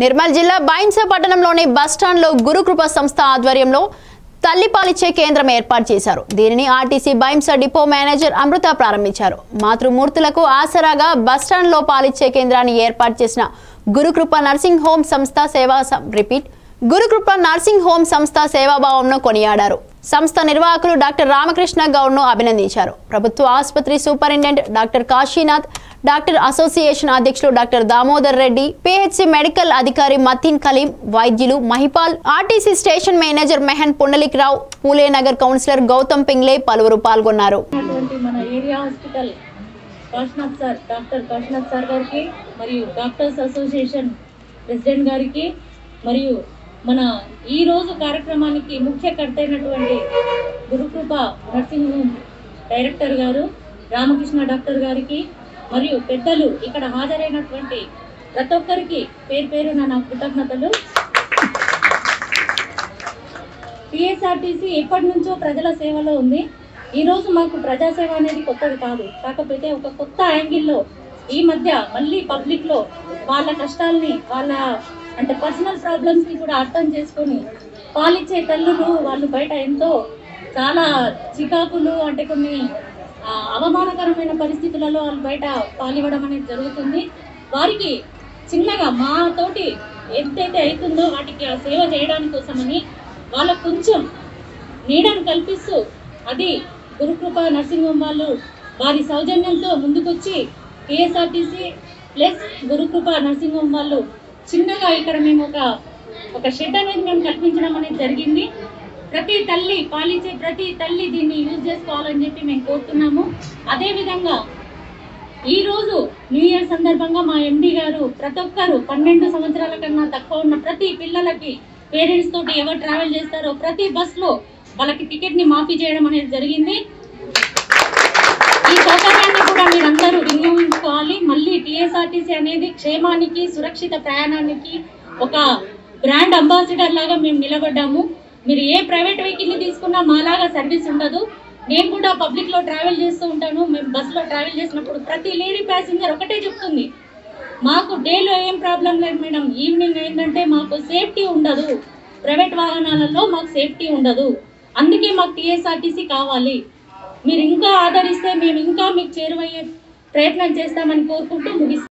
నిర్మల్ జిల్లా బైన్స పట్టణంలోని బస్టాండ్లో గురుకృప సంస్థ ఆధ్వర్యంలో తల్లిపాలిచ్చే కేంద్రం ఏర్పాటు చేశారు. దీనిని RTC Bhainsa depot manager Amrutha ప్రారంభించారు. మాతృమూర్తులకు ఆసరాగా బస్టాండ్లో పాలిచ్చే కేంద్రాన్ని ఏర్పాటు చేసిన గురుకృప నర్సింగ్ హోమ్ సంస్థ సేవా సం- రిపీట్ గురుకృప నర్సింగ్ హోమ్ సంస్థ సేవాభావంను కొనియాడారు. సంస్థ నిర్వాహకులు డాక్టర్ రామకృష్ణ గౌడ్ను అభినందించారు. ప్రభుత్వ ఆసుపత్రి superintendent doctor Kashinath doctor association అధ్యక్షులు doctor Damodar Reddy PHC medical అధికారి మతిన్ కలీం వైద్యులు Mahipal RTC station manager Mohan Pundalik Rao Phule Nagar councillor Gautam Pingle పలువురు పాల్గొన్నారు. మన Kashinath sir doctor Kashinath sir గారికి మరియు డాక్టర్స్ అసోసియేషన్ ప్రెసిడెంట్ గారికి మరియు మన ఈ రోజు కార్యక్రమానికి ముఖ్య కర్త అయినటువంటి గురుకృప నర్సింగ్ హోమ్ డైరెక్టర్ గారు రామకృష్ణ డాక్టర్ గారికి మరియు పెద్దలు ఇక్కడ హాజరైనటువంటి ప్రతి ఒక్కరికి పేరు పేరున నా కృతజ్ఞతలు. టీఎస్ఆర్టీసీ ఎప్పటి నుంచో ప్రజల సేవలో ఉంది. ఈరోజు మాకు ప్రజాసేవ అనేది కొత్తది కాదు. కాకపోతే ఒక కొత్త యాంగిల్లో ఈ మధ్య మళ్ళీ పబ్లిక్లో వాళ్ళ కష్టాల్ని వాళ్ళ అంటే పర్సనల్ ప్రాబ్లమ్స్ని కూడా అర్థం చేసుకొని పాలిచ్చే తల్లులు వాళ్ళు బయట ఎంతో చాలా చికాకులు అంటే కొన్ని అవమానకరమైన పరిస్థితులలో వాళ్ళు బయట పాలివ్వడం అనేది జరుగుతుంది. వారికి చిన్నగా మా తోటి ఎంతైతే అవుతుందో వాటికి ఆ సేవ చేయడానికి కోసమని వాళ్ళకు కొంచెం నీడను కల్పిస్తూ అది గురుకృప నర్సింగ్ హోమ్ వాళ్ళు వారి సౌజన్యంతో ముందుకొచ్చి KSRTC plus Gurukrupa nursing home వాళ్ళు చిన్నగా ఇక్కడ మేము ఒక ఒక షెడ్ అనేది మేము కల్పించడం అనేది జరిగింది. ప్రతి తల్లి పాలించే ప్రతి తల్లి దీన్ని యూజ్ చేసుకోవాలని చెప్పి మేము కోరుతున్నాము. అదేవిధంగా ఈ రోజు న్యూ ఇయర్ సందర్భంగా మా ఎండి గారు ప్రతి ఒక్కరు పన్నెండు సంవత్సరాల కన్నా తక్కువ ఉన్న ప్రతి పిల్లలకి పేరెంట్స్ తోటి ఎవరు ట్రావెల్ చేస్తారో ప్రతి బస్సులో వాళ్ళకి టికెట్ని మాఫీ చేయడం అనేది జరిగింది. ఈ సౌకర్యాన్ని కూడా మీరందరూ వినియోగించుకోవాలి. మళ్ళీ టీఎస్ఆర్టీసీ అనేది క్షేమానికి సురక్షిత ప్రయాణానికి ఒక బ్రాండ్ అంబాసిడర్ లాగా మేము నిలబడ్డాము. మీరు ఏ ప్రైవేట్ వెహికల్ని తీసుకున్నా మాలాగా సర్వీస్ ఉండదు. నేను కూడా పబ్లిక్లో ట్రావెల్ చేస్తూ ఉంటాను. మేము బస్సులో ట్రావెల్ చేసినప్పుడు ప్రతి లేడీ ప్యాసింజర్ ఒకటే చెప్తుంది. మాకు డేలో ఏం ప్రాబ్లం లేదు మేడం. ఈవినింగ్ ఏంటంటే మాకు సేఫ్టీ ఉండదు. ప్రైవేట్ వాహనాలలో మాకు సేఫ్టీ ఉండదు. అందుకే మాకు టీఎస్ఆర్టీసీ కావాలి. మీరు ఇంకా ఆదరిస్తే మేము ఇంకా మీకు చేరువయ్యే ప్రయత్నం చేస్తామని కోరుకుంటూ ముగిస్తాం